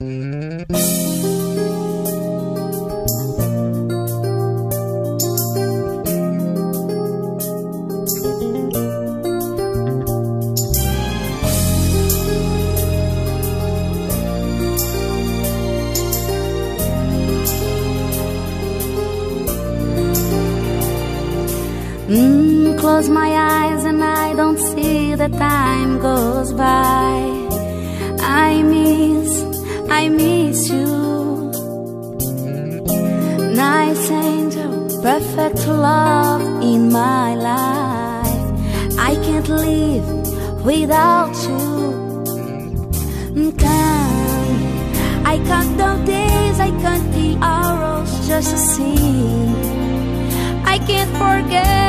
Mm, close my eyes and I don't see the time goes by. I miss, you. Nice angel, perfect love in my life. I can't live without you. Mm, Can I count the days, I count the hours just to see. I can't forget